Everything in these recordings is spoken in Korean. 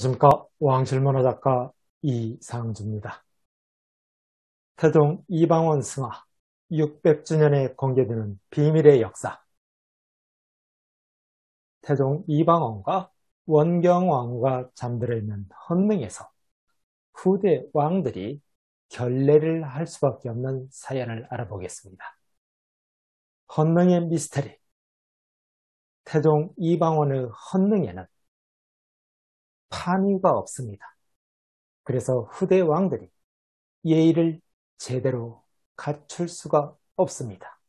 안녕하십니까. 왕실문화 작가 이상주입니다. 태종 이방원 승하 600주년에 공개되는 비밀의 역사. 태종 이방원과 원경왕후가 잠들어 있는 헌능에서 후대 왕들이 결례를 할 수밖에 없는 사연을 알아보겠습니다. 헌능의 미스터리. 태종 이방원의 헌능에는 판위가 없습니다. 그래서 후대 왕들이 예의를 제대로 갖출 수가 없습니다.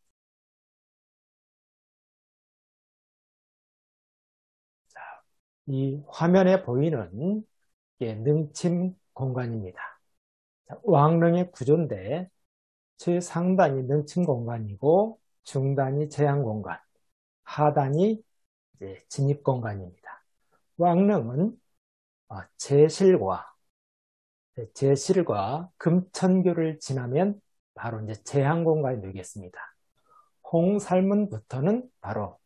자, 이 화면에 보이는 능침 공간입니다. 자, 왕릉의 구조인데 최상단이 능침 공간이고 중단이 제한 공간, 하단이 진입 공간입니다. 왕릉은 아, 제실과 제실과 금천교를 지나면 바로 이제 제한 공간이 되겠습니다. 홍살문부터는 바로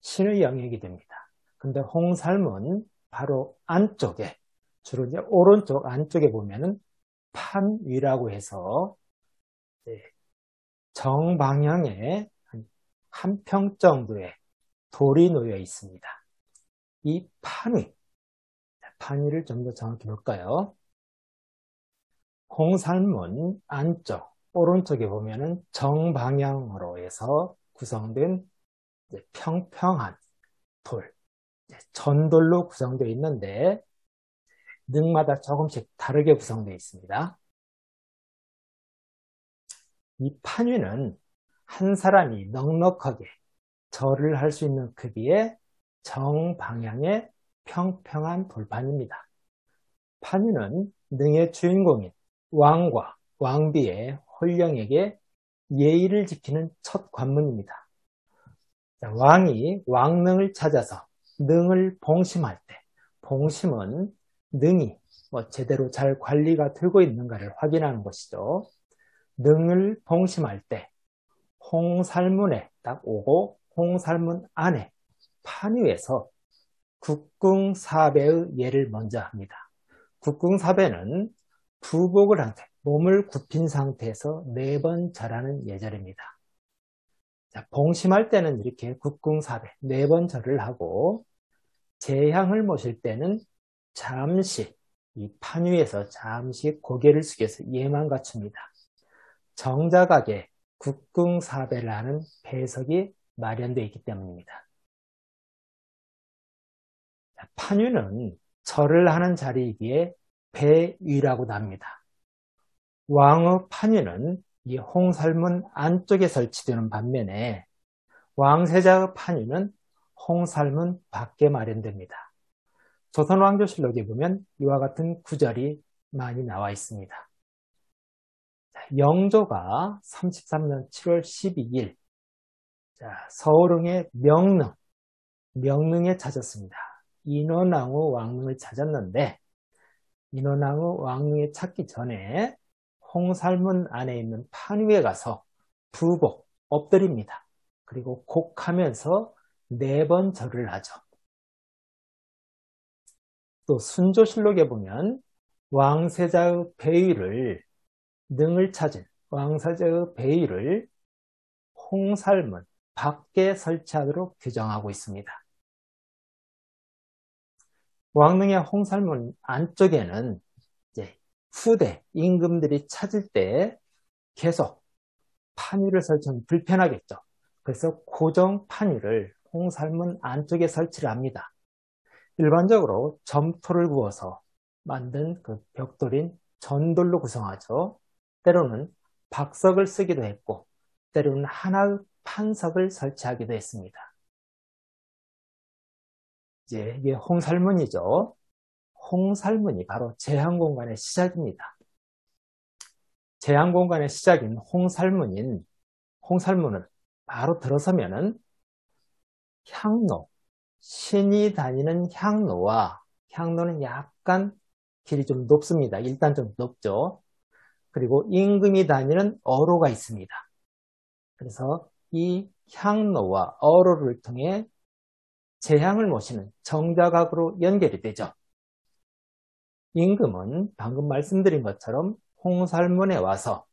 신의 영역이 됩니다. 근데 홍살문 바로 안쪽에 주로 이제 오른쪽 안쪽에 보면은 판위라고 해서 정방향에 한 평 정도의 돌이 놓여 있습니다. 이 판위 단위를 좀 더 정확히 볼까요? 홍살문 안쪽 오른쪽에 보면은 정방향으로 해서 구성된 평평한 돌, 전돌로 구성되어 있는데 능마다 조금씩 다르게 구성되어 있습니다. 이 판위는 한 사람이 넉넉하게 절을 할 수 있는 크기의 정방향의 평평한 돌판입니다. 판위는 능의 주인공인 왕과 왕비의 홀령에게 예의를 지키는 첫 관문입니다. 왕이 왕능을 찾아서 능을 봉심할 때 봉심은 능이 뭐 제대로 잘 관리가 되고 있는가를 확인하는 것이죠. 능을 봉심할 때 홍살문에 딱 오고 홍살문 안에 판위에서 국궁사배의 예를 먼저 합니다. 국궁사배는 부복을 한 상태, 몸을 굽힌 상태에서 네 번 절하는 예절입니다. 자, 봉심할 때는 이렇게 국궁사배 네 번 절을 하고 재향을 모실 때는 잠시 이 판 위에서 잠시 고개를 숙여서 예만 갖춥니다. 정자각에 국궁사배를 하는 배석이 마련되어 있기 때문입니다. 판유는 절을 하는 자리이기에 배위라고도 합니다. 왕의 판유는 이 홍살문 안쪽에 설치되는 반면에 왕세자의 판유는 홍살문 밖에 마련됩니다. 조선왕조실록에 보면 이와 같은 구절이 많이 나와 있습니다. 영조가 33년 7월 12일 서울흥의 명릉, 명릉에 찾았습니다. 인원왕후 왕릉을 찾았는데 인원왕후 왕릉에 찾기 전에 홍살문 안에 있는 판 위에 가서 부복 엎드립니다. 그리고 곡하면서 네 번 절을 하죠. 또 순조실록에 보면 왕세자의 배위를 능을 찾은 왕세자의 배위를 홍살문 밖에 설치하도록 규정하고 있습니다. 왕릉의 홍살문 안쪽에는 이제 후대 임금들이 찾을 때 계속 판위를 설치하면 불편하겠죠. 그래서 고정 판위를 홍살문 안쪽에 설치를 합니다. 일반적으로 점토를 부어서 만든 그 벽돌인 전돌로 구성하죠. 때로는 박석을 쓰기도 했고 때로는 하나의 판석을 설치하기도 했습니다. 이제 이게 홍살문이죠. 홍살문이 바로 제한공간의 시작입니다. 제한공간의 시작인 홍살문인 홍살문은 바로 들어서면은 향로, 신이 다니는 향로와 향로는 약간 길이 좀 높습니다. 일단 좀 높죠. 그리고 임금이 다니는 어로가 있습니다. 그래서 이 향로와 어로를 통해 재향을 모시는 정자각으로 연결이 되죠. 임금은 방금 말씀드린 것처럼 홍살문에 와서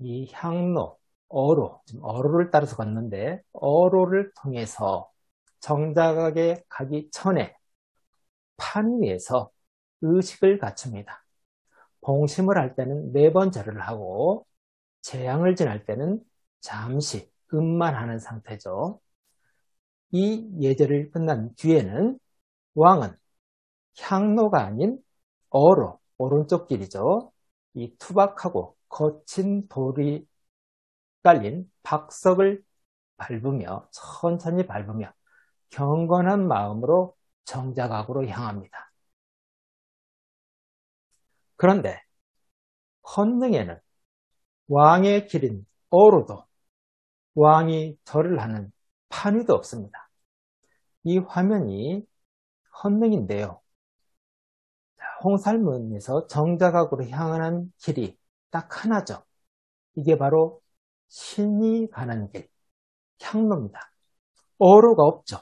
이 향로, 어로, 지금 어로를 따라서 갔는데 어로를 통해서 정작하게 가기 전에 판 위에서 의식을 갖춥니다. 봉심을 할 때는 네번 절을 하고 재앙을 지날 때는 잠시 음만 하는 상태죠. 이 예절을 끝난 뒤에는 왕은 향로가 아닌 어로, 오른쪽 길이죠. 이 투박하고 거친 돌이 깔린 박석을 밟으며 천천히 밟으며 경건한 마음으로 정자각으로 향합니다. 그런데 헌능에는 왕의 길인 어로도 왕이 절을 하는 판위도 없습니다. 이 화면이 헌능인데요. 홍살문에서 정자각으로 향하는 길이 딱 하나죠. 이게 바로 신이 가는 길, 향로입니다. 어로가 없죠.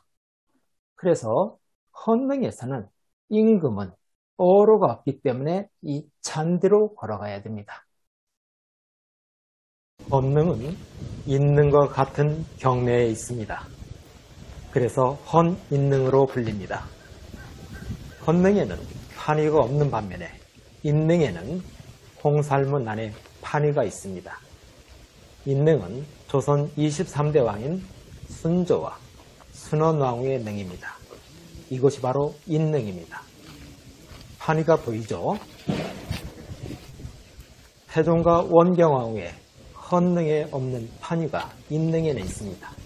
그래서 헌능에서는 임금은 어로가 없기 때문에 이 잔디로 걸어가야 됩니다. 헌능은 있는 것 같은 경내에 있습니다. 그래서 헌인능으로 불립니다. 헌능에는 판위가 없는 반면에 인능에는 홍살문 안에 판위가 있습니다. 인능은 조선 23대 왕인 순조와 순원왕후의 능입니다. 이것이 바로 인능입니다. 판위가 보이죠? 태종과 원경왕후의 헌능에 없는 판위가 인능에는 있습니다.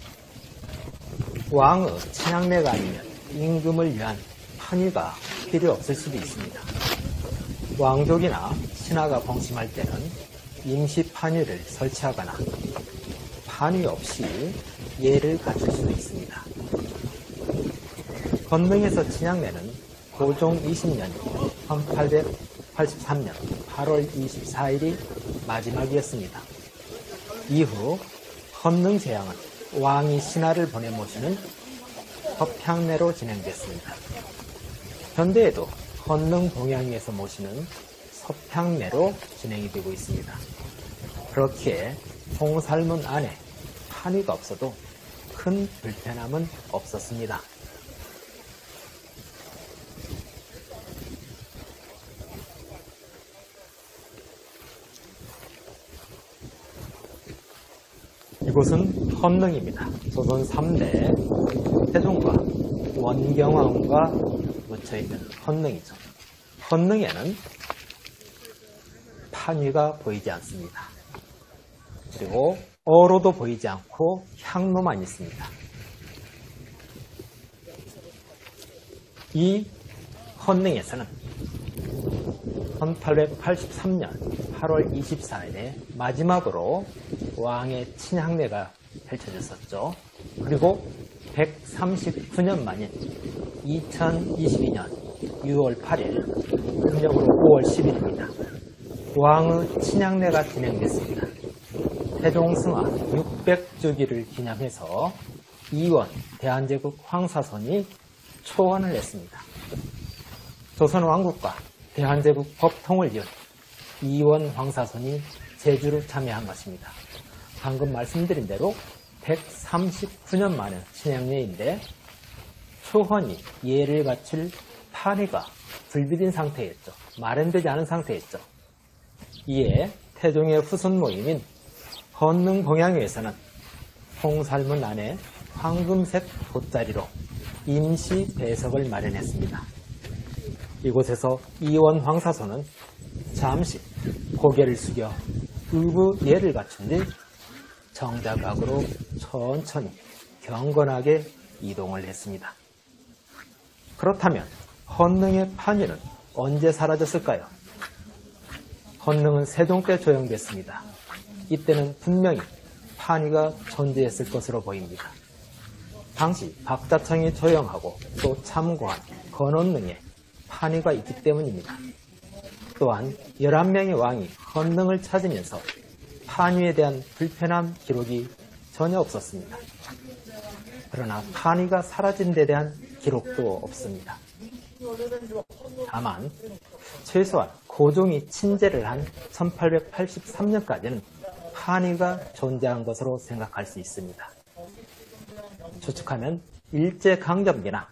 왕의 친양내가 아니면 임금을 위한 판위가 필요 없을 수도 있습니다. 왕족이나 신하가 봉심할 때는 임시 판위를 설치하거나 판위 없이 예를 갖출 수도 있습니다. 건능에서 친양내는 고종 20년 1883년 8월 24일이 마지막이었습니다. 이후 헌능 제왕은 왕이 신하를 보내 모시는 법향내로 진행됐습니다. 현대에도 헌능 동양에서 모시는 서향내로 진행이 되고 있습니다. 그렇기에 홍살문 안에 판위가 없어도 큰 불편함은 없었습니다. 이곳은 헌능입니다. 조선 3대 태종과 원경왕과 묻혀있는 헌능이죠. 헌능에는 판위가 보이지 않습니다. 그리고 어로도 보이지 않고 향로만 있습니다. 이 헌능에서는 1883년 8월 24일에 마지막으로 왕의 친향례가 펼쳐졌었죠. 그리고 139년 만인 2022년 6월 8일, 음력으로 5월 10일입니다. 왕의 친양례가 진행됐습니다. 태종승화 600주기를 기념해서 이원 대한제국 황사선이 초원을 했습니다. 조선 왕국과 대한제국 법통을 이은 이원 황사선이 제주를 참여한 것입니다. 방금 말씀드린 대로 139년 만에 친양례인데 초헌이 예를 갖출 판위가 불비딘 상태였죠. 마련되지 않은 상태였죠. 이에 태종의 후손 모임인 헌능 공양위에서는 홍살문 안에 황금색 돗자리로 임시 배석을 마련했습니다. 이곳에서 이원 황사소는 잠시 고개를 숙여 의부 예를 갖춘 뒤 정자각으로 천천히 경건하게 이동을 했습니다. 그렇다면 헌능의 판위는 언제 사라졌을까요? 헌능은 세종 때 조용됐습니다. 이때는 분명히 판위가 존재했을 것으로 보입니다. 당시 박자청이 조용하고 또 참고한 건원능에 판위가 있기 때문입니다. 또한 11명의 왕이 헌능을 찾으면서 판위에 대한 불편함 기록이 전혀 없었습니다. 그러나 판위가 사라진 데 대한 기록도 없습니다. 다만 최소한 고종이 친제를 한 1883년까지는 판위가 존재한 것으로 생각할 수 있습니다. 추측하면 일제강점기나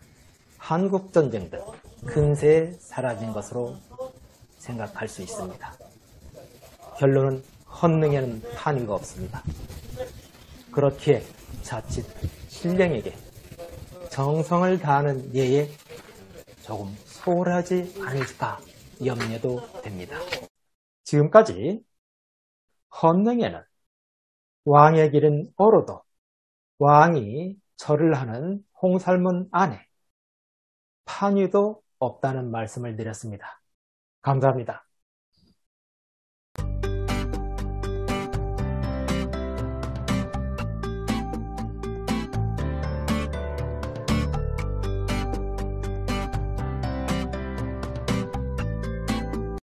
한국전쟁 등 근세에 사라진 것으로 생각할 수 있습니다. 결론은 헌능에는 판위가 없습니다. 그렇기에 자칫 신령에게 정성을 다하는 예에 조금 소홀하지 않을까 염려도 됩니다. 지금까지 헌능에는 왕의 길은 어로도 왕이 절을 하는 홍살문 안에 판위도 없다는 말씀을 드렸습니다. 감사합니다.